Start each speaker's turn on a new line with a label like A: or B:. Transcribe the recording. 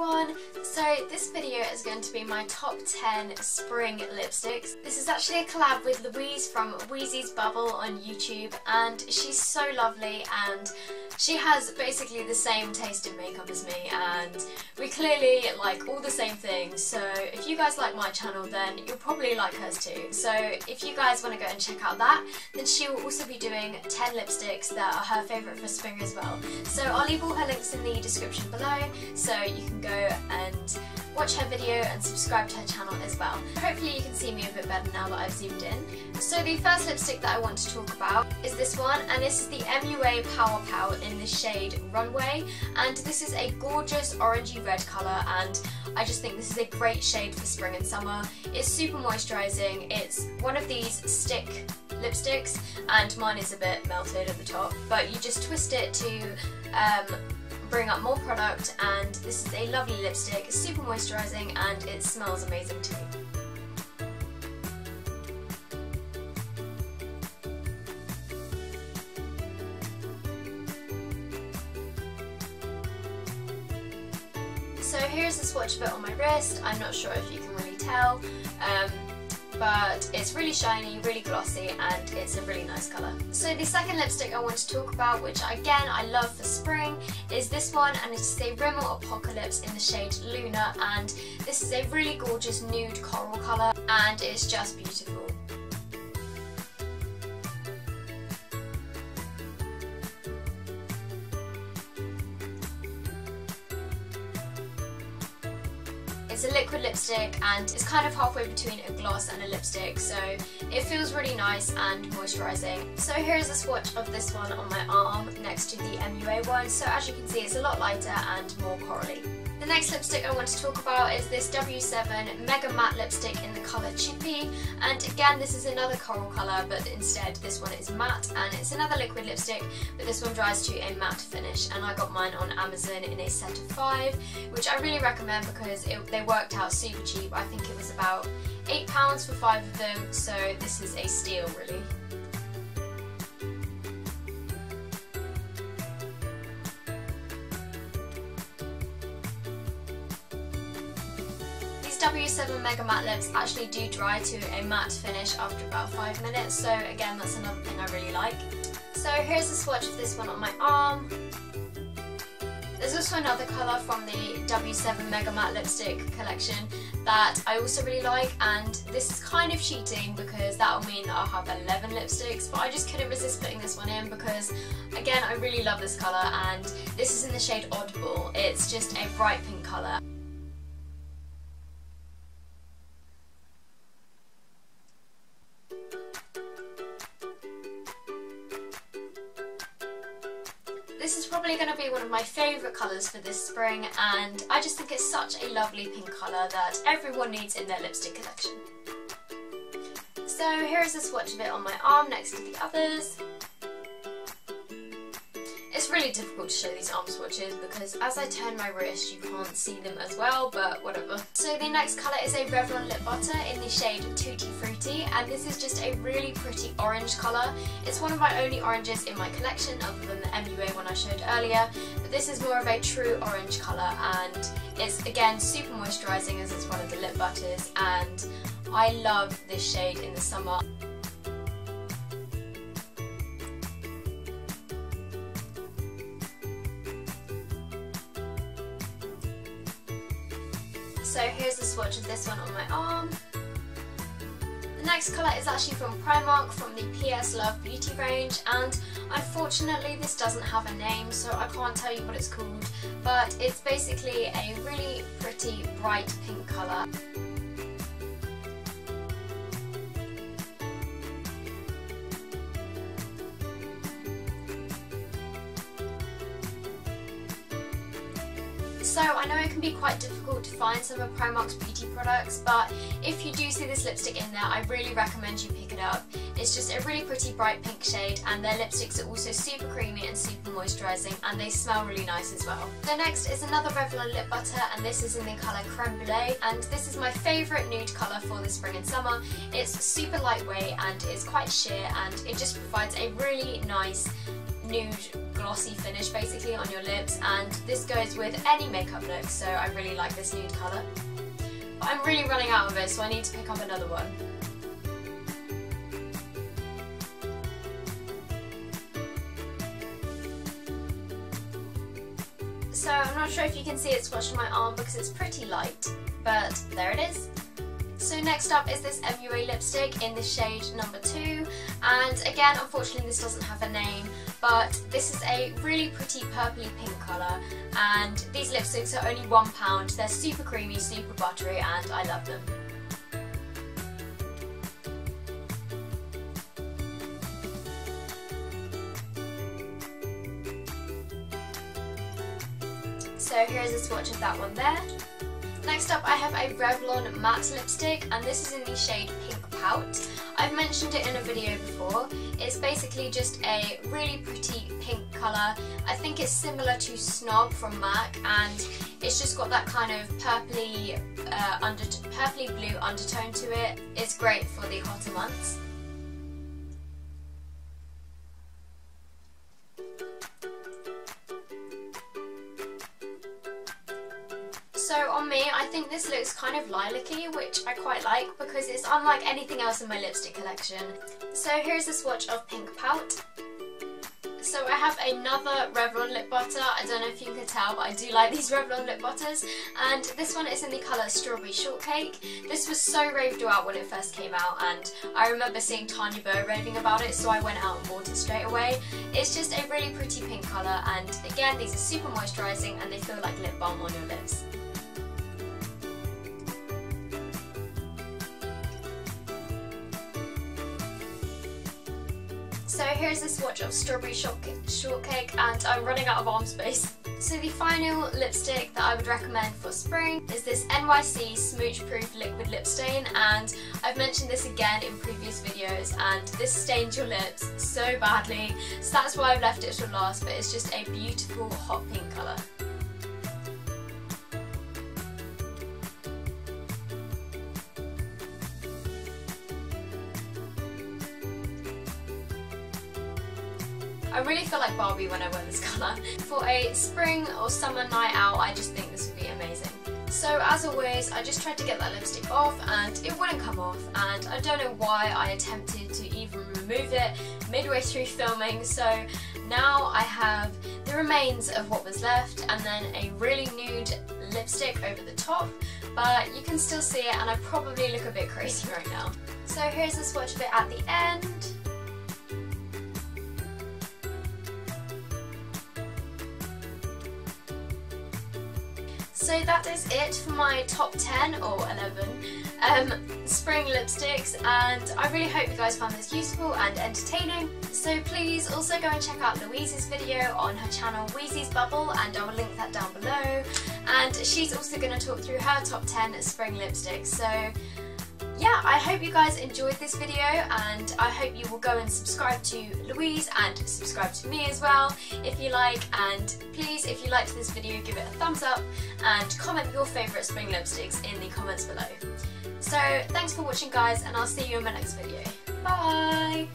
A: everyone! So this video is going to be my top 10 spring lipsticks. This is actually a collab with Louise from Wheezy's Bubble on YouTube and she's so lovely and she has basically the same taste in makeup as me and we clearly like all the same things so if you guys like my channel then you'll probably like hers too. So if you guys want to go and check out that then she will also be doing 10 lipsticks that are her favourite for spring as well. So I'll leave all her links in the description below so you can go and watch her video and subscribe to her channel as well. Hopefully you can see me a bit better now that I've zoomed in. So the first lipstick that I want to talk about is this one and this is the MUA Power Pout in the shade Runway and this is a gorgeous orangey red colour and I just think this is a great shade for spring and summer. It's super moisturising, it's one of these stick lipsticks and mine is a bit melted at the top but you just twist it to um, bring up more product and this is a lovely lipstick, it's super moisturising and it smells amazing too. So here's a swatch of it on my wrist, I'm not sure if you can really tell. Um, but it's really shiny, really glossy, and it's a really nice colour. So the second lipstick I want to talk about, which again I love for spring, is this one, and it is a Rimmel Apocalips in the shade Luna, and this is a really gorgeous nude coral colour, and it's just beautiful. It's a liquid lipstick and it's kind of halfway between a gloss and a lipstick so it feels really nice and moisturising. So here's a swatch of this one on my arm next to the MUA one so as you can see it's a lot lighter and more corally. The next lipstick I want to talk about is this W7 Mega Matte Lipstick in the colour Chippie and again this is another coral colour but instead this one is matte and it's another liquid lipstick but this one dries to a matte finish and I got mine on Amazon in a set of five which I really recommend because it, they worked out super cheap. I think it was about £8 for five of them so this is a steal really. W7 Mega Matte Lips actually do dry to a matte finish after about 5 minutes, so again that's another thing I really like. So here's a swatch of this one on my arm. There's also another colour from the W7 Mega Matte Lipstick collection that I also really like and this is kind of cheating because that'll mean that I'll have 11 lipsticks but I just couldn't resist putting this one in because again I really love this colour and this is in the shade Oddball. It's just a bright pink colour. My favourite colours for this spring and I just think it's such a lovely pink colour that everyone needs in their lipstick collection. So here is a swatch of it on my arm next to the others. It's really difficult to show these arm swatches because as I turn my wrist you can't see them as well, but whatever. So the next colour is a Revlon Lip Butter in the shade Tutti Frutti and this is just a really pretty orange colour. It's one of my only oranges in my collection other than the MUA one I showed earlier, but this is more of a true orange colour and it's again super moisturising as it's one of the lip butters and I love this shade in the summer. Swatch this one on my arm. The next colour is actually from Primark from the PS Love Beauty range and unfortunately this doesn't have a name so I can't tell you what it's called but it's basically a really pretty bright pink colour. So I know it can be quite difficult find some of Primark's beauty products, but if you do see this lipstick in there, I really recommend you pick it up. It's just a really pretty bright pink shade and their lipsticks are also super creamy and super moisturising and they smell really nice as well. The next is another Revlon lip butter and this is in the colour Creme Brulee and this is my favourite nude colour for the spring and summer. It's super lightweight and it's quite sheer and it just provides a really nice nude glossy finish basically on your lips and this goes with any makeup look so I really like this nude colour. But I'm really running out of it so I need to pick up another one. So I'm not sure if you can see it swatched on my arm because it's pretty light, but there it is. So next up is this MUA lipstick in the shade number 2 and again unfortunately this doesn't have a name but this is a really pretty purpley pink colour and these lipsticks are only £1, they're super creamy, super buttery and I love them. So here's a swatch of that one there. Next up I have a Revlon matte lipstick and this is in the shade Pink Pout. I've mentioned it in a video before. It's basically just a really pretty pink colour. I think it's similar to Snob from MAC and it's just got that kind of purpley, uh, under purpley blue undertone to it. It's great for the hotter months. So on me, I think this looks kind of lilac-y, which I quite like because it's unlike anything else in my lipstick collection. So here's a swatch of Pink Pout. So I have another Revlon lip butter. I don't know if you can tell, but I do like these Revlon lip butters. And this one is in the colour Strawberry Shortcake. This was so raved about when it first came out, and I remember seeing Tanya Burr raving about it, so I went out and bought it straight away. It's just a really pretty pink colour, and again, these are super moisturising, and they feel like lip balm on your lips. So here's this swatch of Strawberry Shortcake and I'm running out of arm space. So the final lipstick that I would recommend for spring is this NYC Smooch Proof Liquid Lip Stain and I've mentioned this again in previous videos and this stains your lips so badly so that's why I've left it till last but it's just a beautiful hot pink colour. I really feel like Barbie when I wear this colour. For a spring or summer night out, I just think this would be amazing. So as always, I just tried to get that lipstick off and it wouldn't come off and I don't know why I attempted to even remove it midway through filming so now I have the remains of what was left and then a really nude lipstick over the top but you can still see it and I probably look a bit crazy right now. So here's a swatch of it at the end. So that is it for my top 10 or 11 um, spring lipsticks and I really hope you guys found this useful and entertaining. So please also go and check out Louise's video on her channel Wheezy's Bubble and I will link that down below and she's also going to talk through her top 10 spring lipsticks. So yeah, I hope you guys enjoyed this video and I hope you will go and subscribe to Louise and subscribe to me as well if you like and please if you liked this video give it a thumbs up and comment your favourite spring lipsticks in the comments below. So thanks for watching guys and I'll see you in my next video. Bye!